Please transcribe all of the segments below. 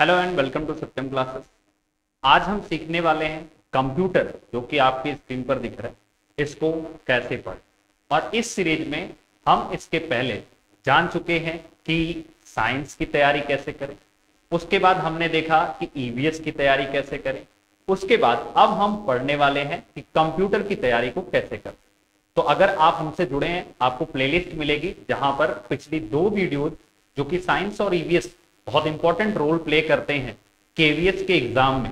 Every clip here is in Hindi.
Hello and welcome to Satyam classes आज हम सीखने वाले हैं कंप्यूटर जो कि आपकी स्क्रीन पर दिख रहा है। इसको कैसे पढ़ें? और इस सीरीज़ में हम इसके पहले जान चुके हैं कि साइंस की तैयारी कैसे करें। उसके बाद हमने देखा कि ईवीएस की तैयारी कैसे करें। उसके बाद अब हम पढ़ने वाले हैं कि कंप्यूटर की तैयारी को कैसे करें। तो अगर आप हमसे जुड़े हैं, आपको प्लेलिस्ट मिलेगी, जहाँ पर पिछली दो वीडियो जो कि साइंस और ईवीएस बहुत इंपॉर्टेंट रोल प्ले करते हैं केवीएस के एग्ज़ाम में।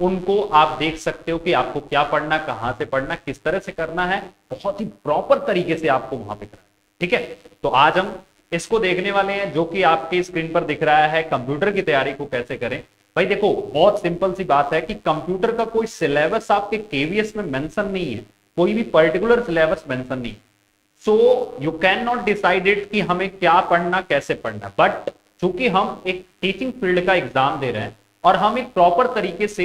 उनको आप देख सकते हो कि आपको क्या पढ़ना, कहाँ से पढ़ना, किस तरह से करना है, बहुत ही प्रॉपर तरीके से आपको वहाँ पे करना ठीक है? तो आज हम इसको देखने वाले हैं, जो कि आपकी स्क्रीन पर दिख रहा है कंप्यूटर की तैयारी को कैसे करें। भाई देखो, बहुत सिंपल सी बात है कि कंप्यूटर का कोई सिलेबस आपके केवीएस में मेंशन नहीं है। कोई भी पर्टिकुलर सिलेबस मेंशन नहीं so you can not decided कि हमें क्या पढ़ना, कैसे पढ़ना। बट चूँकि हम एक टीचिंग फ़ील्ड का एग्ज़ाम दे रहे हैं और हम एक प्रॉपर तरीके से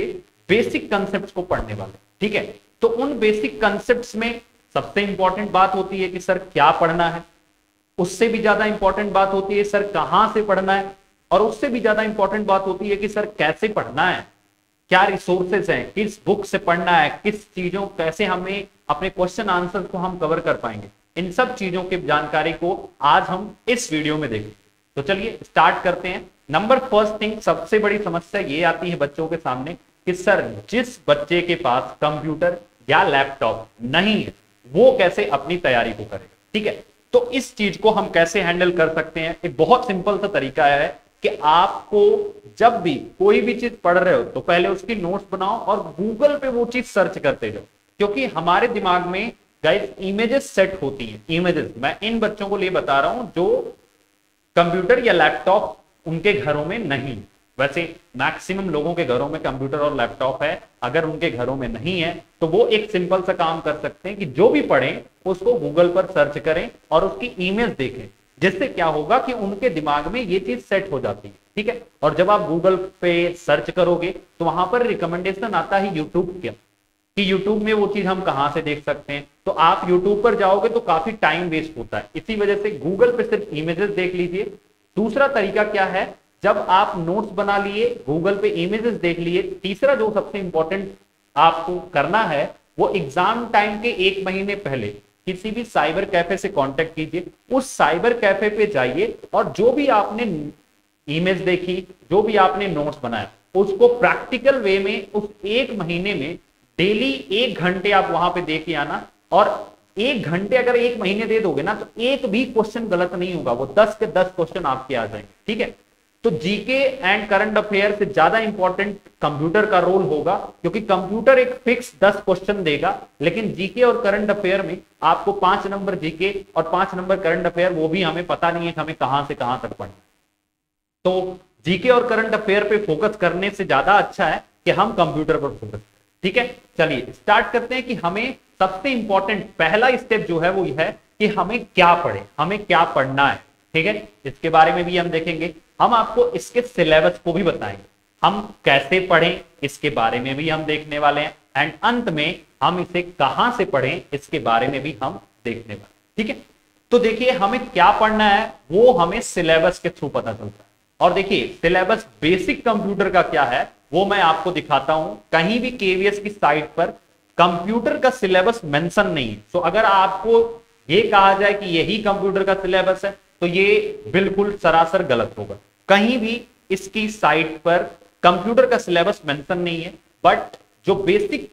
बेसिक कंसेप्ट को पढ़ने वाले ठीक है? तो उन बेसिक कंसेप्ट में सबसे इंपॉर्टेंट बात होती है कि सर क्या पढ़ना है? उससे भी ज़्यादा इंपॉर्टेंट बात होती है सर कहाँ से पढ़ना है? और उससे भी ज़्यादा इंपॉर्टेंट बात होती है कि सर कैसे पढ़ना है? क्या रिसोर्सेस हैं? किस बुक से पढ़ना है? किस चीज़ों, कैसे हमें अपने क्वेश्चन आंसर को हम कवर कर पाएँगे? इन सब चीज़ों की जानकारी को आज हम इस वीडियो में देखेंगे। तो चलिए स्टार्ट करते हैं। नंबर फ़र्स्ट थिंग सबसे बड़ी समस्या ये आती है बच्चों के सामने कि सर, जिस बच्चे के पास कंप्यूटर या लैपटॉप नहीं है, वो कैसे अपनी तैयारी को करेगा ठीक है? तो इस चीज़ को हम कैसे हैंडल कर सकते हैं? एक बहुत सिंपल सा तरीका है कि आपको जब भी कोई भी चीज़ पढ़ रहे हो तो पहले उसकी नोट्स बनाओ और गूगल पे वो चीज़ सर्च करते जाओ। क्योंकि हमारे दिमाग में गाइस इमेजेस सेट होती है। इमेजेस मैं इन बच्चों को लिए बता रहा हूँ जो कंप्यूटर या लैपटॉप उनके घरों में नहीं। वैसे मैक्सिमम लोगों के घरों में कंप्यूटर और लैपटॉप है। अगर उनके घरों में नहीं है तो वो एक सिंपल सा काम कर सकते हैं कि जो भी पढ़ें, उसको गूगल पर सर्च करें और उसकी ईमेज देखें। जिससे क्या होगा कि उनके दिमाग में ये चीज़ सेट हो जाती है, ठीक है? और जब आप गूगल पे सर्च करोगे तो वहाँ पर रिकमेंडेशन आता है यूट्यूब का। कि यूट्यूब में वो चीज़ हम कहाँ से देख सकते हैं? तो आप यूट्यूब पर जाओगे तो काफ़ी टाइम वेस्ट होता है। इसी वजह से गूगल पे सिर्फ़ इमेजेस देख लीजिए। दूसरा तरीका क्या है? जब आप नोट्स बना लिए गूगल पे इमेजेस देख लिए, तीसरा जो सबसे इंपॉर्टेंट आपको करना है, वो एग्ज़ाम टाइम के एक महीने पहले किसी भी साइबर कैफ़े से कांटेक्ट कीजिए। उस साइबर कैफ़े पे जाइए और जो भी आपने इमेज देखी, जो भी आपने नोट्स बनाया उसको प्रैक्टिकल वे में उस एक महीने में डेली एक घंटे आप वहाँ पे दे के आना, और एक घंटे अगर एक महीने दे दोगे ना तो एक भी क्वेश्चन गलत नहीं होगा, वो दस के दस क्वेश्चन आपके आ जाएँगे, ठीक है? तो जीके एंड करंट अफेयर से ज़्यादा इंपॉर्टेंट कंप्यूटर का रोल होगा, क्योंकि कंप्यूटर एक फिक्स दस क्वेश्चन देगा, लेकिन जीके और करंट अफेयर में आपको पाँच नंबर जीके और पाँच नंबर करंट अफेयर वो भी हमें पता नहीं है कि हमें कहाँ से कहाँ तक पढ़ना तो जीके और करंट अफेयर पे फोकस करने से ज़्यादा अच्छा है कि हम कंप्यूटर पर फोकस ठीक है? चलिए स्टार्ट करते हैं कि हमें सबसे इंपॉर्टेंट पहला स्टेप जो है वो यह है कि हमें क्या पढ़े, हमें क्या पढ़ना है, ठीक है? इसके बारे में भी हम देखेंगे। हम आपको इसके सिलेबस को भी बताएँगे। हम कैसे पढ़ें, इसके बारे में भी हम देखने वाले हैं। एंड अंत में हम इसे कहाँ से पढ़ें, इसके बारे में भी हम देखने वाले ठीक है? तो देखिए, हमें क्या पढ़ना है, वो हमें सिलेबस के थ्रू पता चलता है। और देखिए सिलेबस बेसिक कंप्यूटर का क्या है वो मैं आपको दिखाता हूँ। कहीं भी केवीएस की साइट पर कंप्यूटर का सिलेबस मेंशन नहीं है। तो अगर आपको ये कहा जाए कि यही कंप्यूटर का सिलेबस है तो ये बिल्कुल सरासर गलत होगा। कहीं भी इसकी साइट पर कंप्यूटर का सिलेबस मेंशन नहीं है बट जो बेसिक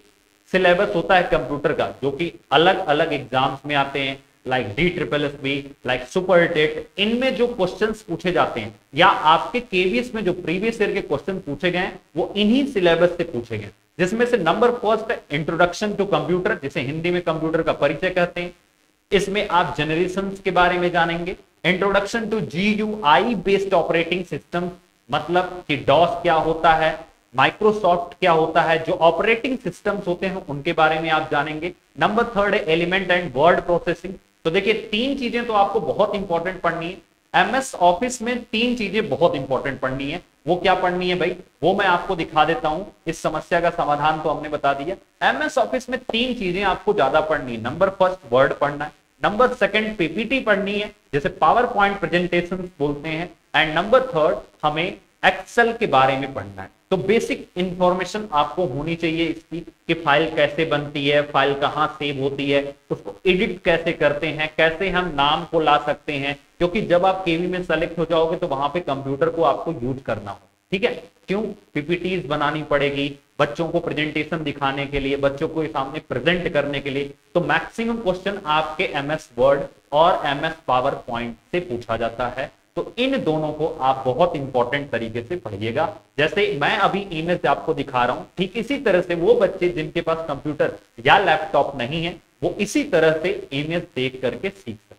सिलेबस होता है कंप्यूटर का, जो कि अलग अलग एग्ज़ाम्स में आते हैं like D triple S B like super TET इनमें जो क्वेश्चन पूछे जाते हैं, या आपके केवीएस में जो प्रीवियस ईयर के क्वेश्चन पूछे गए वो इन्हीं सिलेबस से पूछे गए जिसमें से नंबर फ़र्स्ट है इंट्रोडक्शन टू कंप्यूटर जिसे हिंदी में कंप्यूटर का परिचय कहते हैं, इसमें आप जनरेशन के बारे में जानेंगे। Introduction to G U I based operating system मतलब कि डॉस क्या होता है माइक्रोसॉफ्ट क्या होता है, जो ऑपरेटिंग सिस्टम्स होते हैं, उनके बारे में आप जानेंगे। नंबर थर्ड है एलिमेंट एंड वर्ड प्रोसेसिंग तो देखिए, तीन चीज़ें तो आपको बहुत इंपॉर्टेंट पढ़नी है। एमएस ऑफ़िस में तीन चीज़ें बहुत इंपॉर्टेंट पढ़नी है। वो क्या पढ़नी है भाई? वो मैं आपको दिखा देता हूँ। इस समस्या का समाधान तो हमने बता दिया। एमएस ऑफ़िस में तीन चीज़ें आपको ज़्यादा पढ़नी है। नंबर फ़र्स्ट वर्ड पढ़ना है। नंबर सेकंड पीपीटी पढ़नी है। जैसे पावर पॉइंट प्रेजेंटेशन बोलते हैं। एंड नंबर थर्ड हमें एक्सेल के बारे में पढ़ना है। तो बेसिक इंफॉर्मेशन आपको होनी चाहिए इसकी कि फ़ाइल कैसे बनती है फ़ाइल कहाँ सेव होती है, उसको एडिट कैसे करते हैं, कैसे हम नाम को ला सकते हैं, क्योंकि जब आप केवी में सेलेक्ट हो जाओगे तो वहाँ पे कंप्यूटर को आपको यूज़ करना हो ठीक है? क्यों? पीपीटीज बनानी पड़ेगी बच्चों को प्रेजेंटेशन दिखाने के लिए, बच्चों को सामने प्रेजेंट करने के लिए तो मैक्सिमम क्वेश्चन आपके एमएस वर्ड और एमएस पावर पॉइंट से पूछा जाता है। तो इन दोनों को आप बहुत इंपॉर्टेंट तरीके से पढ़िएगा। जैसे मैं अभी इमेज आपको दिखा रहा हूँ, ठीक इसी तरह से वो बच्चे जिनके पास कंप्यूटर या लैपटॉप नहीं है, वो इसी तरह से इमेज देख करके सीख सकते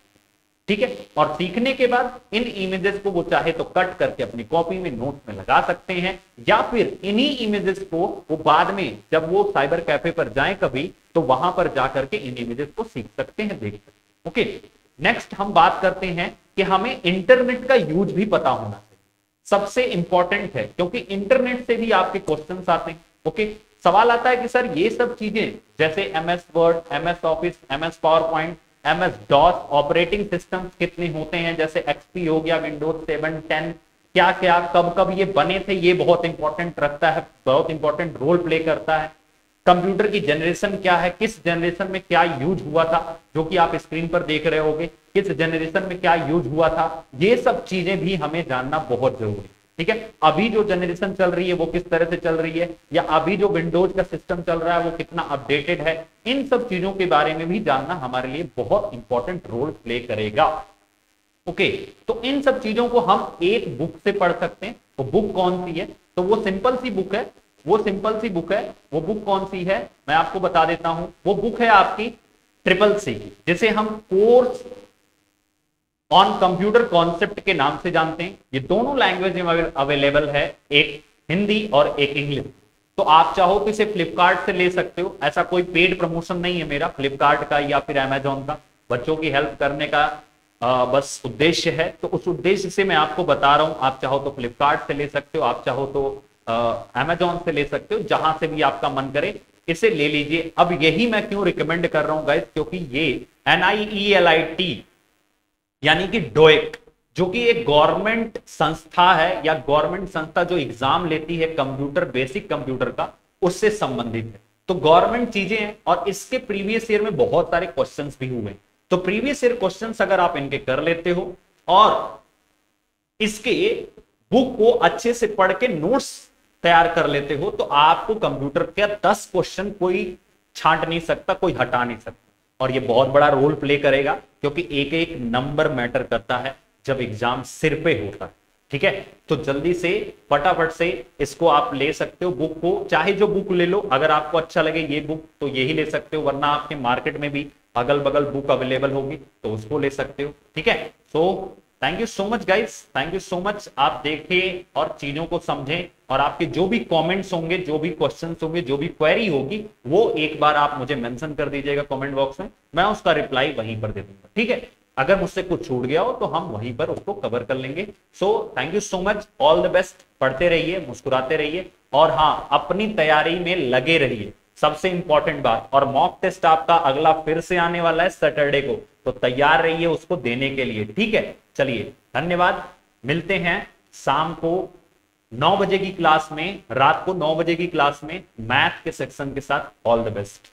ठीक है? और सीखने के बाद इन इमेजेस को वो चाहे तो कट करके अपनी कॉपी में नोट में लगा सकते हैं, या फिर इन्हीं इमेजेस को वो बाद में जब वो साइबर कैफ़े पर जाए कभी तो वहाँ पर जाकर के इन इमेजेस को सीख सकते हैं, देख सकते हैं। ओके नेक्स्ट हम बात करते हैं कि हमें इंटरनेट का यूज़ भी पता होना चाहिए। सबसे इंपॉर्टेंट है, क्योंकि इंटरनेट से भी आपके क्वेश्चन आते हैं। ओके सवाल आता है कि सर, ये सब चीज़ें, जैसे M S word M S office M S power point M S DOS operating system कितने होते हैं? जैसे एक्सपी हो गया विंडोज़ सेवन टेन क्या क्या कब कब ये बने थे? ये बहुत इंपॉर्टेंट रखता है, बहुत इंपॉर्टेंट रोल प्ले करता है। कंप्यूटर की जनरेशन क्या है? किस जनरेशन में क्या यूज़ हुआ था? जो कि आप स्क्रीन पर देख रहे होगे। किस जनरेशन में क्या यूज़ हुआ था? ये सब चीज़ें भी हमें जानना बहुत ज़रूरी ठीक है? अभी जो जनरेशन चल रही है, वो किस तरह से चल रही है? या अभी जो विंडोज़ का सिस्टम चल रहा है, वो कितना अपडेटेड है? इन सब चीज़ों के बारे में भी जानना हमारे लिए बहुत इंपॉर्टेंट रोल प्ले करेगा। ओके तो इन सब चीज़ों को हम एक बुक से पढ़ सकते हैं। तो बुक कौन सी है? तो वो सिंपल सी बुक है। वो सिंपल सी बुक है। वो बुक कौन सी है? मैं आपको बता देता हूँ। वो बुक है आपकी ट्रिपल सी की जिसे हम कोर्स ऑन कंप्यूटर कॉन्सेप्ट के नाम से जानते हैं। ये दोनों लैंग्वेज में अवेलेबल है एक हिंदी और एक इंग्लिश तो आप चाहो तो इसे फ्लिपकार्ट से ले सकते हो। ऐसा कोई पेड प्रमोशन नहीं है मेरा फ्लिपकार्ट का या फिर अमेजोन का। बच्चों की हेल्प करने का आ, बस उद्देश्य है। तो उस उद्देश्य से मैं आपको बता रहा हूँ। आप चाहो तो फ्लिपकार्ट से ले सकते हो आप चाहो तो अमेजोन से ले सकते हो, जहाँ से भी आपका मन करे, इसे ले लीजिए। अब यही मैं क्यों रिकमेंड कर रहा हूँ गाइस क्योंकि ये N I E L I T यानी कि डोएक, जो कि एक गवर्नमेंट संस्था है, या गवर्नमेंट संस्था जो एग्ज़ाम लेती है कंप्यूटर, बेसिक कंप्यूटर का, उससे संबंधित है। तो गवर्नमेंट चीज़ें हैं, और इसके प्रीवियस ईयर में बहुत सारे क्वेश्चंस भी हुए। तो प्रीवियस ईयर क्वेश्चंस अगर आप इनके कर लेते हो, और इसके बुक को अच्छे से पढ़ के, नोट्स तैयार कर लेते हो तो आपको कंप्यूटर के दस क्वेश्चन कोई छांट नहीं सकता, कोई हटा नहीं सकता। और ये बहुत बड़ा रोल प्ले करेगा, क्योंकि एक एक नंबर मैटर करता है जब एग्ज़ाम सिर पे होता है। ठीक है? तो जल्दी से, फटाफट से इसको आप ले सकते हो बुक को। चाहे जो बुक ले लो, अगर आपको अच्छा लगे ये बुक तो यही ले सकते हो, वरना आपके मार्केट में भी अगल बगल बुक अवेलेबल होगी तो उसको ले सकते हो। ठीक है? So thank you so much guys thank you so much आप देखें और चीज़ों को समझें और आपके जो भी कमेंट्स होंगे, जो भी क्वेश्चंस होंगे, जो भी क्वेरी होगी, वो एक बार आप मुझे मेंशन कर दीजिएगा कमेंट बॉक्स में। मैं उसका रिप्लाई वहीं पर दे दूँगा। ठीक है? अगर मुझसे कुछ छूट गया हो तो हम वहीं पर उसको कवर कर लेंगे। So thank you so much all the best पढ़ते रहिए, मुस्कुराते रहिए। और हाँ अपनी तैयारी में लगे रहिए। सबसे इंपॉर्टेंट बात, और मॉक टेस्ट आपका अगला फिर से आने वाला है सैटरडे को। तो तैयार रहिए उसको देने के लिए। ठीक है? चलिए, धन्यवाद। मिलते हैं शाम को नौ बजे की क्लास में, रात को नौ बजे की क्लास में, मैथ के सेक्शन के साथ, ऑल द बेस्ट।